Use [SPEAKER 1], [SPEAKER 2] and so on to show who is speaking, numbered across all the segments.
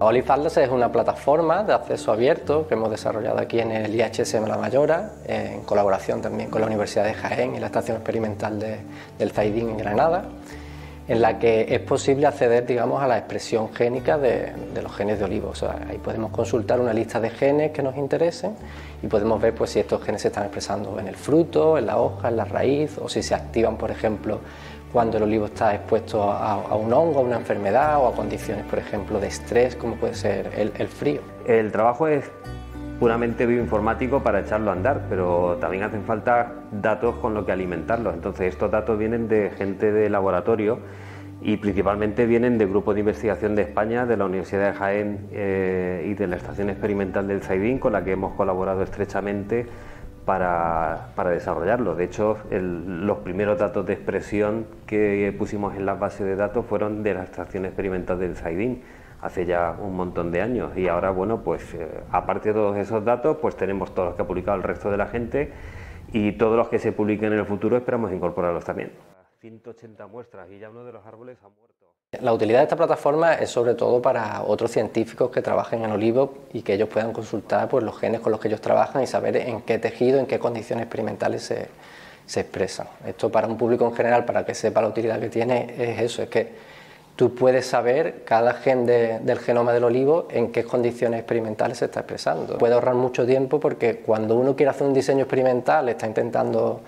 [SPEAKER 1] Olive Atlas es una plataforma de acceso abierto que hemos desarrollado aquí en el IHSM La Mayora, en colaboración también con la Universidad de Jaén y la Estación Experimental del Zaidín en Granada en la que es posible acceder digamos, a la expresión génica de, los genes de olivo. ahí podemos consultar una lista de genes que nos interesen y podemos ver pues, si estos genes se están expresando en el fruto, en la hoja, en la raíz o si se activan, por ejemplo, cuando el olivo está expuesto a, un hongo, a una enfermedad o a condiciones, por ejemplo, de estrés, como puede ser el, frío.
[SPEAKER 2] El trabajo es puramente bioinformático para echarlo a andar, pero también hacen falta datos con lo que alimentarlos. Entonces estos datos vienen de gente de laboratorio y principalmente vienen del Grupo de Investigación de España, de la Universidad de Jaén eh, y de la Estación Experimental del Zaidín, con la que hemos colaborado estrechamente para, para desarrollarlo. De hecho, los primeros datos de expresión que pusimos en la base de datos fueron de la Estación Experimental del Zaidín hace ya un montón de años y ahora bueno pues eh, aparte de todos esos datos pues tenemos todos los que ha publicado el resto de la gente y todos los que se publiquen en el futuro esperamos incorporarlos también. 180 muestras y ya uno de los árboles ha muerto.
[SPEAKER 1] La utilidad de esta plataforma es sobre todo para otros científicos que trabajen en olivo y que ellos puedan consultar pues, los genes con los que ellos trabajan y saber en qué tejido, en qué condiciones experimentales se, se expresan. Esto para un público en general, para que sepa la utilidad que tiene, es eso, es que tú puedes saber cada gen del genoma del olivo en qué condiciones experimentales se está expresando. Puede ahorrar mucho tiempo porque cuando uno quiere hacer un diseño experimental, está intentando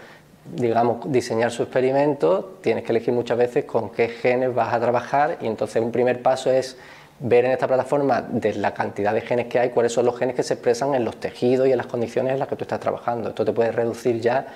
[SPEAKER 1] digamos, diseñar su experimento, tienes que elegir muchas veces con qué genes vas a trabajar y entonces un primer paso es ver en esta plataforma de la cantidad de genes que hay, cuáles son los genes que se expresan en los tejidos y en las condiciones en las que tú estás trabajando. Esto te puede reducir ya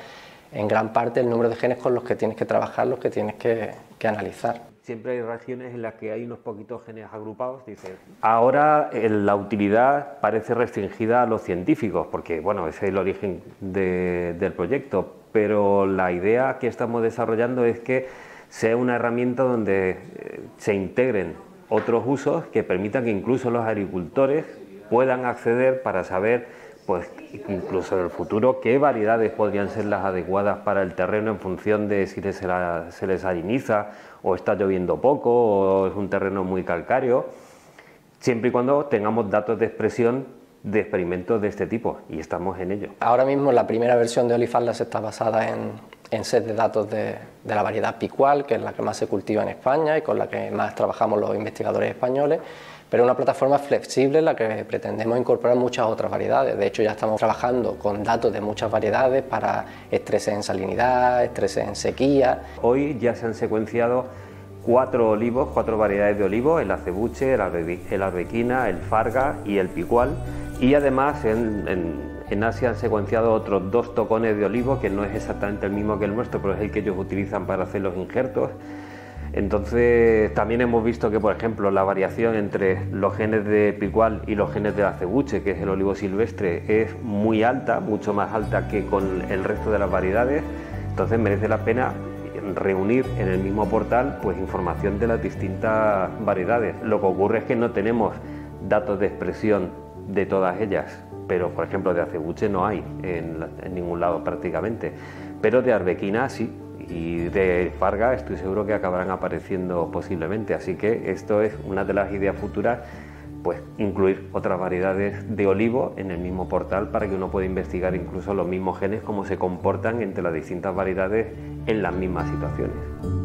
[SPEAKER 1] en gran parte el número de genes con los que tienes que trabajar, los que tienes que analizar
[SPEAKER 2] siempre hay regiones en las que hay unos poquitos genes agrupados. Dice. Ahora la utilidad parece restringida a los científicos, porque bueno, ese es el origen del proyecto, pero la idea que estamos desarrollando es que sea una herramienta donde eh, se integren otros usos que permitan que incluso los agricultores puedan acceder para saber pues incluso en el futuro qué variedades podrían ser las adecuadas para el terreno en función de si se, se les saliniza o está lloviendo poco o es un terreno muy calcáreo, siempre y cuando tengamos datos de expresión de experimentos de este tipo y estamos en ello.
[SPEAKER 1] Ahora mismo la primera versión de Olifaldas está basada en, en set de datos de, de, la variedad picual, que es la que más se cultiva en España y con la que más trabajamos los investigadores españoles pero es una plataforma flexible en la que pretendemos incorporar muchas otras variedades. De hecho, ya estamos trabajando con datos de muchas variedades para estrés en salinidad, estrés en sequía.
[SPEAKER 2] Hoy ya se han secuenciado cuatro olivos, cuatro variedades de olivos, el acebuche, el arbequina, el farga y el picual. Y además en, Asia han secuenciado otros dos tocones de olivo, que no es exactamente el mismo que el nuestro, pero es el que ellos utilizan para hacer los injertos. Entonces, también hemos visto que, por ejemplo, la variación entre los genes de picual y los genes de acebuche, que es el olivo silvestre, es muy alta, mucho más alta que con el resto de las variedades. Entonces, merece la pena reunir en el mismo portal pues información de las distintas variedades. Lo que ocurre es que no tenemos datos de expresión de todas ellas, pero por ejemplo de acebuche no hay en, ningún lado prácticamente, pero de arbequina sí, y de Farga estoy seguro que acabarán apareciendo posiblemente. Así que esto es una de las ideas futuras, pues incluir otras variedades de olivo en el mismo portal para que uno pueda investigar incluso los mismos genes, cómo se comportan entre las distintas variedades en las mismas situaciones.